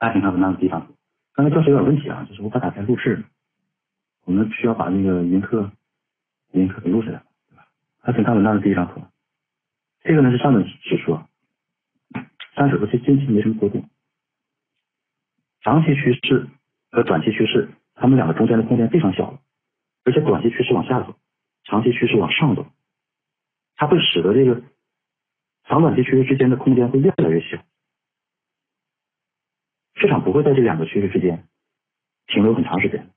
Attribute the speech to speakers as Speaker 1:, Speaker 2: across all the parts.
Speaker 1: 大家请看文档的第一张图。刚才教学有点问题啊，就是无法打开录制，我们需要把那个语音课语音课给录下来，对吧？大家请看文档的第一张图。这个呢是上等指数，上指数近近期没什么波动，长期趋势和短期趋势，它们两个中间的空间非常小，而且短期趋势往下走，长期趋势往上走，它会使得这个长短期趋势之间的空间会越来越小，市场不会在这两个趋势之间停留很长时间，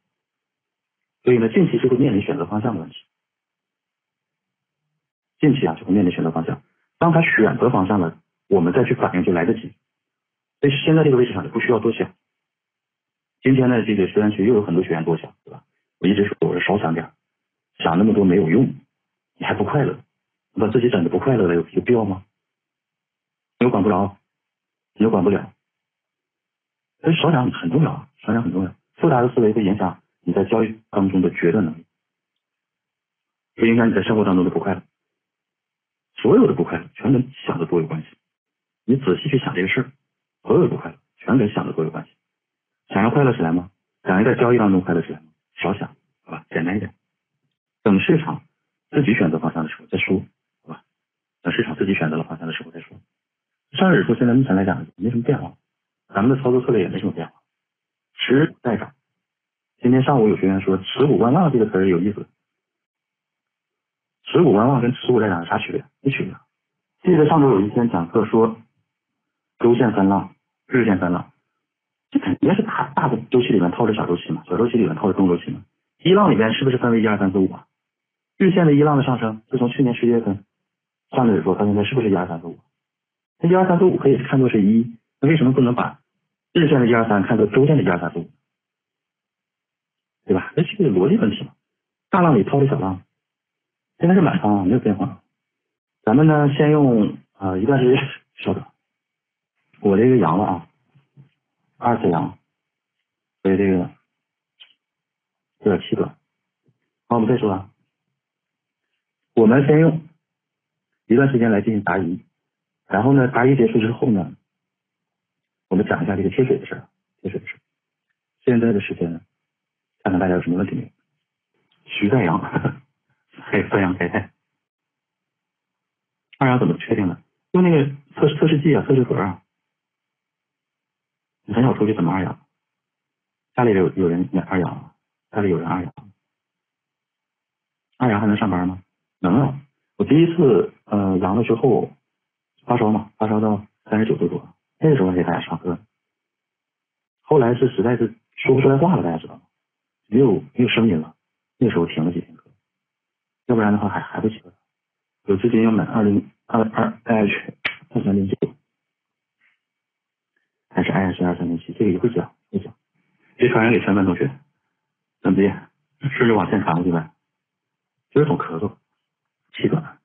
Speaker 1: 所以呢，近期就会面临选择方向的问题，近期啊就会面临选择方向。当他选择方向了，我们再去反应就来得及。所以现在这个位置上就不需要多想。今天呢这个学员群又有很多学员多想，对吧？我一直说我说少想点，想那么多没有用，你还不快乐，你把自己整的不快乐了，有有必要吗？你又管不着，你又管不了。所以少想很重要啊，少想很重要。复杂的思维会影响你在交易当中的决断能力，会影响你在生活当中的不快乐。所有的不快乐全跟想的多有关系。你仔细去想这个事儿，所有的不快乐全跟想的多有关系。想要快乐起来吗？想要在交易当中快乐起来吗？少想，好吧，简单一点。等市场自己选择方向的时候再说，好吧？等市场自己选择了方向的时候再说。上日指数现在目前来讲没什么变化，咱们的操作策略也没什么变化，持股待涨。今天上午有学员说“持股观望”这个词儿有意思。持股观望跟持股待涨有啥区别？没区别。记得上周有一天讲课说，周线三浪，日线三浪，这肯定是大大的周期里面套着小周期嘛，小周期里面套着中周期嘛。一浪里边是不是分为一二三四五啊？日线的一浪的上升，就从去年十一月份上的指数，它现在是不是一二三四五？那一二三四五可以看作是一，那为什么不能把日线的一二三看作周线的一二三四五？对吧？这是个逻辑问题嘛。大浪里套着小浪。现在是满仓啊，没有变化。咱们呢，先用啊一段时间稍等。我这个阳了啊，二次阳，所以这个有点气短。好，我们再说啊，我们先用一段时间来进行答疑，然后呢，答疑结束之后呢，我们讲一下这个贴水的事儿，贴水的事儿。现在的时间，看看大家有什么问题没有？徐在阳。可以测阳 K 线，二阳怎么确定的？用那个测试测试剂啊，测试盒啊。你很少出去怎么二阳？家里有有人二阳，家里有人二阳，二阳还能上班吗？能啊！我第一次呃阳了之后发烧嘛，发烧到三十九度多，那个时候给大家上课。后来是实在是说不出来话了，大家知道吗？没有没有声音了，那时候停了几天课。要不然的话还还会起来。有资金要买二零二二 I H 二三零九，还是 I H 二三零七？这个一会讲，会讲。别传染给全班同学，怎么的？顺着往前传过去呗。就是总咳嗽，气短。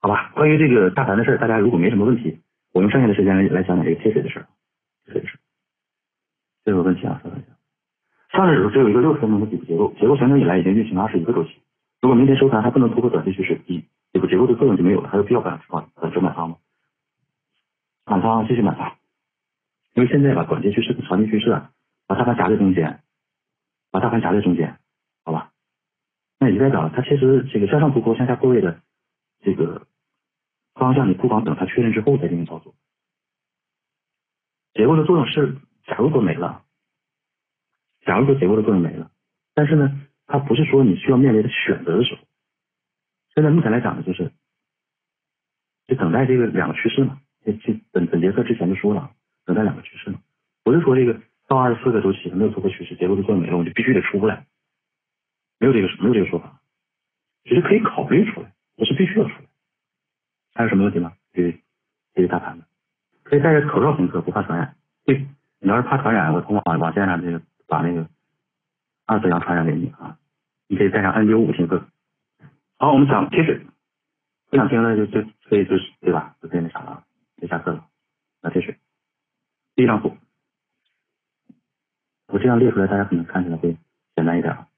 Speaker 1: 好吧，关于这个大盘的事，大家如果没什么问题，我用剩下的时间来来讲讲这个贴水的事儿。贴水的事，这个问题啊，说一下。上证指数只有一个六十分钟的底部结构，结构形成以来已经运行了二十一个周期。如果明天收盘还不能突破短期趋势，一这个结构的作用就没有了，还有必要把把把整满仓吗？满仓继续满仓，因为现在吧，短期趋势、长期趋势啊，把大盘夹在中间，把大盘夹在中间，好吧？那也就代表它其实这个向上突破、向下破位的这个方向，你不妨等它确认之后再进行操作。结构的作用是，假如说没了，假如说结构的作用没了，但是呢？它不是说你需要面临的选择的时候，现在目前来讲呢，就是就等待这个两个趋势嘛。这这本本节课之前就说了，等待两个趋势嘛，不是说这个到二十四个周期没有突破趋势，结构的作用没了，我就必须得出来，没有这个没有这个说法，只是可以考虑出来，不是必须要出来。还有什么问题吗？对于对于大盘的，可以戴着口罩听课，不怕传染。对，你要是怕传染，我从网网线上这个把那个二次阳传染给你啊。你可以带上 N 九五听课。好，我们讲贴水，不想听了就就可以就是对吧？就可以那啥了，就下课了。那贴水，第一张图，我这样列出来，大家可能看起来会简单一点啊。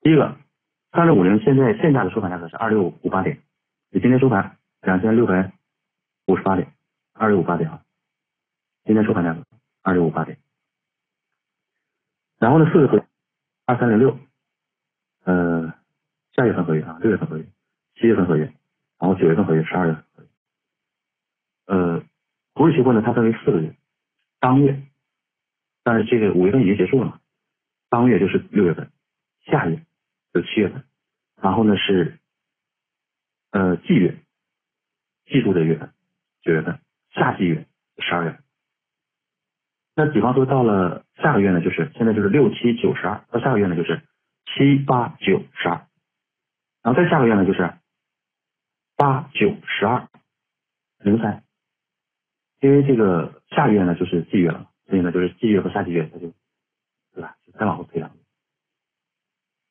Speaker 1: 第一个，三六五零现在现价的收盘价格是二六五八点，今天收盘两千六百五十八点，二六五八点啊。今天收盘价格二六五八点。然后呢，四月份二三零六，呃，下月份合约啊，六月份合约，七月份合约，然后九月份合约，十二月份合约。呃，股指期货呢，它分为四个月，当月，但是这个五月份已经结束了嘛，当月就是六月份，下月就是七月份，然后呢是呃季月，季度的月份，九月份，夏季月十二月。那比方说到了下个月呢，就是现在就是六七九十二，到下个月呢就是七八九十二，然后再下个月呢就是八九十二零三，因为这个下个月呢就是季月了，所以呢就是季月和夏季月，它就对吧？再往后推了，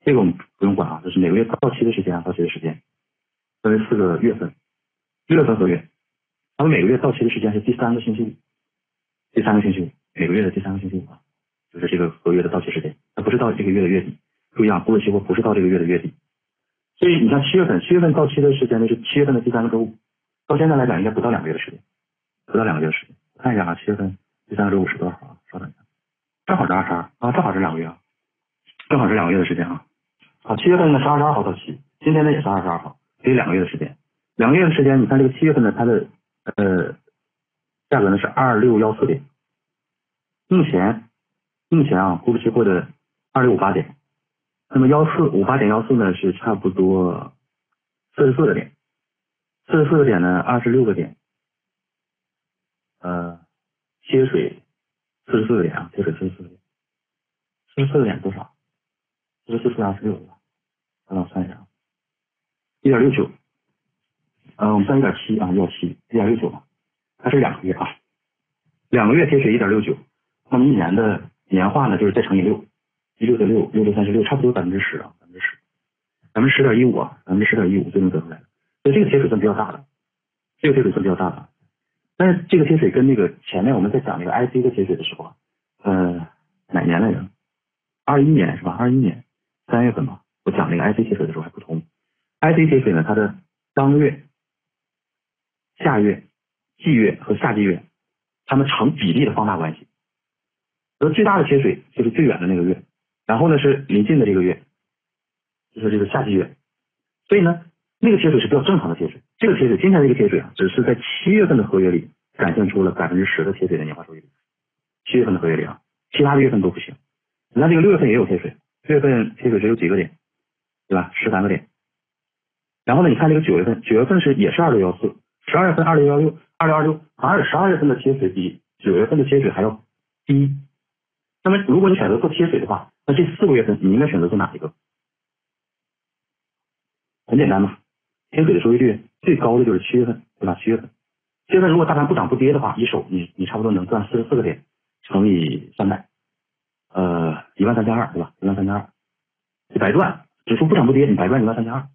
Speaker 1: 这个我们不用管啊，就是每个月到期的时间啊，到期的时间分为四个月份，月份合约，他们每个月到期的时间是第三个星期五，第三个星期五。每个月的第三个星期五啊，就是这个合约的到期时间，它不是到这个月的月底。注意啊，股指期货不是到这个月的月底。所以你像七月份，七月份到期的时间呢是七月份的第三个周五，到现在来讲应该不到两个月的时间，不到两个月的时间。看一下啊，七月份第三个周五是多少号？稍等一下，正好是二十二啊，正好是两个月啊，正好是两个月的时间啊。好，七月份呢是二十二号到期，今天呢也是二十二号，给两个月的时间。两个月的时间，你看这个七月份呢，它的呃价格呢是二六幺四点。目前，目前啊，沪指期货的二六五八点，那么幺四五八点幺四呢是差不多四十四个点，四十四个点呢二十六个点，呃，贴水四十四个点啊，贴水四十四个点，四十四个点多少？四十四除以二十六吧，让我算一下啊，一点六九，呃，我们算一点七啊，一点七，一点六九吧，它是两个月啊，两个月贴水一点六九。那么一年的年化呢，就是再乘以六，一六得六，六六三十六，差不多百分之十啊，百分之十，百分之十点一五啊，百分之十点一五就能得出来所以这个贴水算比较大的，这个贴水算比较大的。但是这个贴水跟那个前面我们在讲那个 IC 的贴水的时候啊，呃，哪年来着？二一年是吧？二一年三月份吧，我讲那个 IC 贴水的时候还不同。IC 贴水呢，它的当月、下月、季月和夏季月，它们成比例的放大关系。而最大的贴水就是最远的那个月，然后呢是临近的这个月，就是这个夏季月，所以呢那个贴水是比较正常的贴水。这个贴水今天这个贴水啊，只是在七月份的合约里展现出了百分之十的贴水的年化收益率。七月份的合约里啊，其他的月份都不行。你看这个六月份也有贴水，六月份贴水只有几个点，对吧？十三个点。然后呢，你看这个九月份，九月份是也是二六幺四，十二月份二六幺六，二六二六，反而十二月份的贴水比九月份的贴水还要低。那么，如果你选择做贴水的话，那这四个月份你应该选择做哪一个？很简单嘛，贴水的收益率最高的就是七月份，对吧？七月份，七月份如果大盘不涨不跌的话，一手你你差不多能赚四十四个点乘以三百，呃，一万三千二，对吧？一万三千二，你白赚，指数不涨不跌，你白赚一万三千二，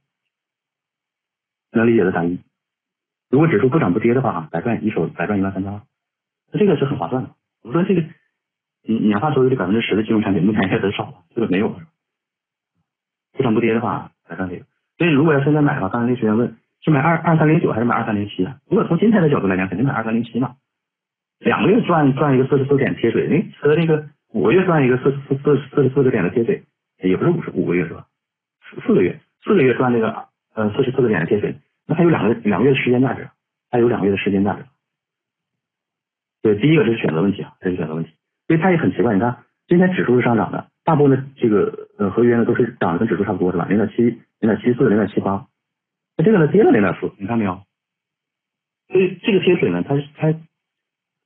Speaker 1: 能理解的打一。如果指数不涨不跌的话，白赚一手白赚一万三千二，那这个是很划算的。我说这个。年化收益率百分之十的金融产品目前也很少了，这个没有了。不涨不跌的话，来看这个。所以如果要现在买的话，刚才那学员问是买二二三零九还是买二三零七啊？如果从今天的角度来讲，肯定买二三零七嘛。两个月赚赚一个四十四点贴水，哎，和那个五个月赚一个四四四四十四个点的贴水，也不是五十五个月是吧？四四个月，四个月赚那个呃四十四个点的贴水，那还有两个两个月的时间价值，还有两个月的时间价值。对，第一个这是选择问题啊，这是选择问题。所以它也很奇怪，你看今天指数是上涨的，大部分的这个呃合约呢都是涨的跟指数差不多是吧？零点七、零点七四、零点七八，那这个呢跌了零点四，你看没有？所以这个贴水呢，它它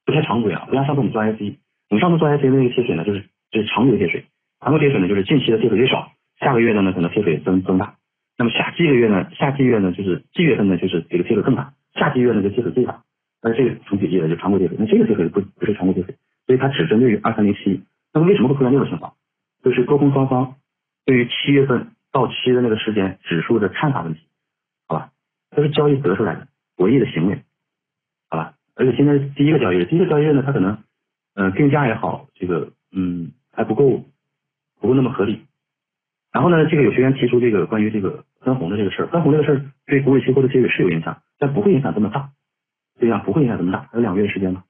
Speaker 1: 不太常规啊，不像上次我们做 IC，我们上次做 IC 那个贴水呢，就是就是常规贴水，常规贴水呢就是近期的贴水越少，下个月的呢可能贴水增增大，那么下季个月呢，下季月呢就是季月份呢就是这个贴水更大，下季月呢就贴水最大，那这个成比例的就常规贴水，那这个贴水不不是常规贴水。所以它只针对于二三零七，那么为什么会出现这种情况？就是多空双方对于七月份到期的那个时间指数的看法问题，好吧？这是交易得出来的博弈的行为，好吧？而且现在第一个交易日，第一个交易日呢，它可能嗯定价也好，这个嗯还不够不够那么合理。然后呢，这个有学员提出这个关于这个分红的这个事儿，分红这个事儿对股指期货的结尾是有影响，但不会影响这么大，对呀，不会影响这么大，还有两个月的时间呢。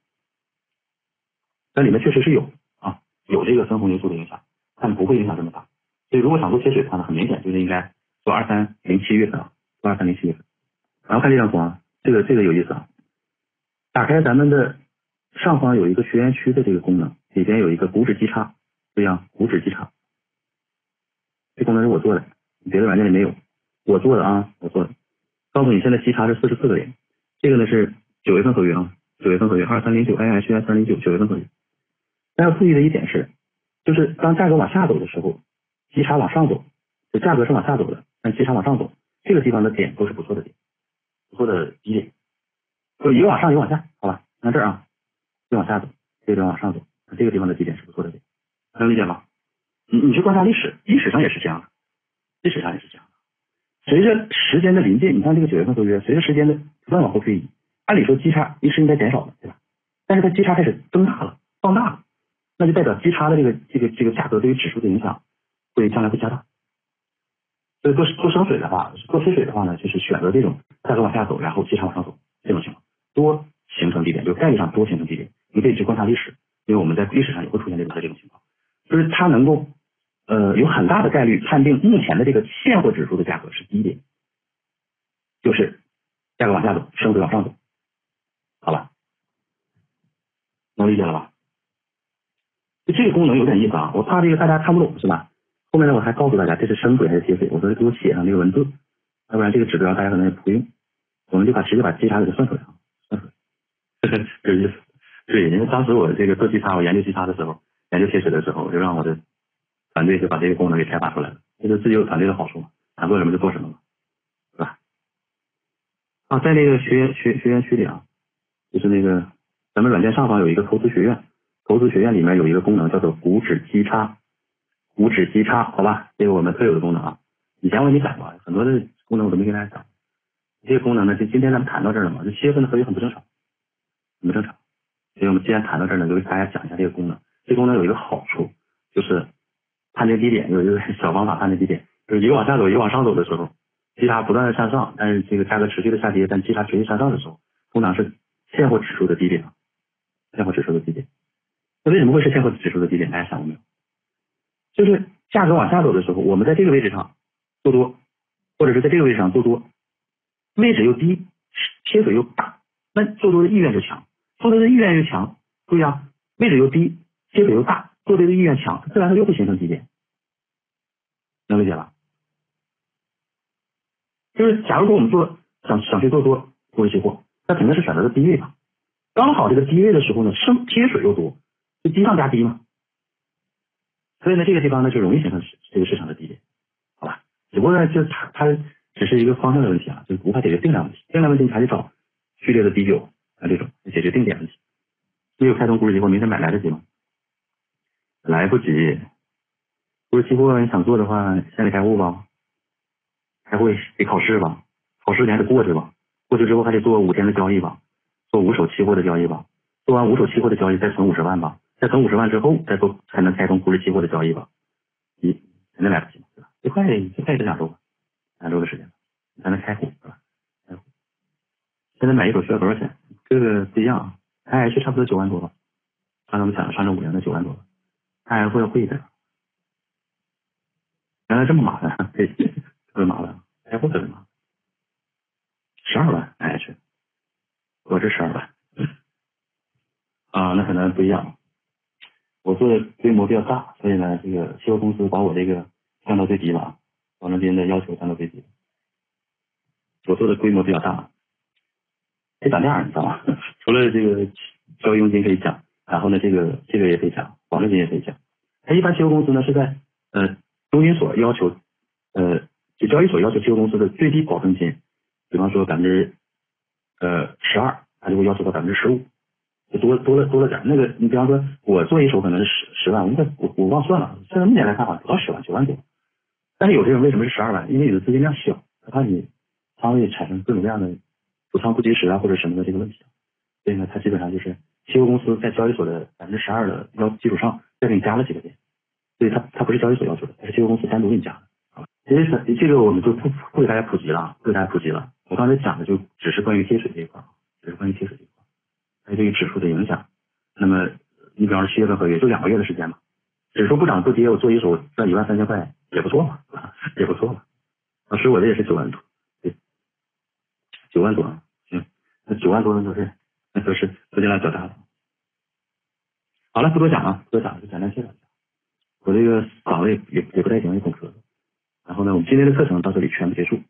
Speaker 1: 但里面确实是有啊，有这个分红因素的影响，但不会影响这么大。所以如果想做贴水的话呢，很明显就是应该做二三零七月份啊，做二三零七月份。然后看这张图啊，这个这个有意思啊，打开咱们的上方有一个学员区的这个功能，里边有一个股指基差，对呀，股指基差，这功能是我做的，别的软件里没有，我做的啊，我做的。告诉你现在基差是四十四个点，这个呢是九月份合约啊，九月份合约二三零九 A H 二三零九九月份合约。大家注意的一点是，就是当价格往下走的时候，基差往上走，就价格是往下走的，但基差往上走，这个地方的点都是不错的点。不错的低点，就一个往上一个往下，好吧？看这儿啊，就往下走，这个地方往上走，那这个地方的低点是不错的点，能理解吗？你你去观察历史，历史上也是这样的，历史上也是这样。随着时间的临近，你看这个九月份合约，随着时间的不断往后推移，按理说基差一是应该减少的，对吧？但是它基差开始增大了，放大了，那就代表基差的这个这个这个价格对于指数的影响会将来会加大。所以做做升水的话，做贴水的话呢，就是选择这种价格往下走，然后基差往上走这种情况，多形成低点，就概率上多形成低点。你可以去观察历史，因为我们在历史上也会出现这种这种情况，就是它能够呃有很大的概率判定目前的这个现货指数的价格是低点，就是价格往下走，升水往上走，好吧？能理解了吧？就这个功能有点意思啊，我怕这个大家看不懂是吧？后面呢，我还告诉大家这是升水还是贴水，我说给我写上这个文字，要不然这个指标大家可能也不会用，我们就把直接把基差给它算出来啊，算出来，有意思。对，因为当时我这个做基差，我研究基差的时候，研究贴水的时候，就让我的团队就把这个功能给开发出来了，这是自己有团队的好处嘛，想做什么就做什么嘛，是吧？啊，在那个学员学学员区里啊，就是那个咱们软件上方有一个投资学院，投资学院里面有一个功能叫做股指基差。股指基差，好吧，这个我们特有的功能啊。以前我给你讲过，很多的功能我都没跟大家讲。这些功能呢，就今天咱们谈到这儿了嘛。这七月份的合约很不正常，很不正常。所以我们既然谈到这儿呢，就给大家讲一下这个功能。这功能有一个好处，就是判定低点有一个小方法判定低点，就是一个往下走，一个往上走的时候，基差不断的向上，但是这个价格持续的下跌，但基差持续向上的时候，通常是现货指数的低点，现货指数的低点。那为什么会是现货指数的低点？大家想过没有？就是价格往下走的时候，我们在这个位置上做多，或者是在这个位置上做多，位置又低，贴水又大，那做多的意愿就强，做多的意愿越强，注意啊，位置又低，贴水又大，做多的意愿强，自然它就会形成低点，能理解吧？就是假如说我们做想想去做多股指期货，那肯定是选择的低位嘛，刚好这个低位的时候呢，升贴水又多，就低上加低嘛。所以呢，这个地方呢就容易形成这个市场的低点，好吧？只不过呢，就它它只是一个方向的问题啊，就无法解决定量问题。定量问题你还得找序列的低九啊这种解决定点问题。没有开通股指期货，明天买来得及吗？来不及。股指期货你想做的话，先得开户吧，开会得考试吧，考试你还得过去吧，过去之后还得做五天的交易吧，做五手期货的交易吧，做完五手期货的交易再存五十万吧。再存五十万之后，再做才能开通股指期货的交易吧？一肯定来不及，对吧？最快最快也两周，两周的时间才能开户，是吧？开户。现在买一手需要多少钱？这个不一样啊，I H 差不多九万多吧，刚才我们讲的上证五零的九万多，I F 要贵一点。原来这么麻烦，特别麻烦，I F 特别麻烦，十二万哎是我这十二万，啊，那可能不一样。我做的规模比较大，所以呢，这个期货公司把我这个降到最低了，保证金的要求降到最低。我做的规模比较大，可以涨价，你知道吗？除了这个交佣金可以降，然后呢，这个这个也可以降，保证金也可以降。它一般期货公司呢是在呃中金所要求呃就交易所要求期货公司的最低保证金，比方说百分之呃十二，它就会要求到百分之十五。就多多了多了点，那个你比方说，我做一手可能是十十万，我们我我忘算了，现在目前来看好像不到十万，九万多。但是有些人为什么是十二万？因为你的资金量小，他怕你仓位产生各种各样的补仓不及时啊或者什么的这个问题，所以呢，他基本上就是期货公司在交易所的百分之十二的要基础上再给你加了几个点，所以它它不是交易所要求的，它是期货公司单独给你加的。好，其实这个我们就不不给大家普及了，不给大家普及了。我刚才讲的就只是关于贴水这一块，只是关于贴水这一块。对于指数的影响，那么你比方说七月份合约就两个月的时间嘛，指数不涨不跌，我做一手赚一万三千块也不错嘛，也不错嘛。老师，我这也是九万多，对，九万多，行，那九万多的都是那都是资金量较大的。好了，不多讲啊，不多讲了，就简单介绍一下。我这个岗位也也不太行，也挺咳嗽。然后呢，我们今天的课程到这里全部结束。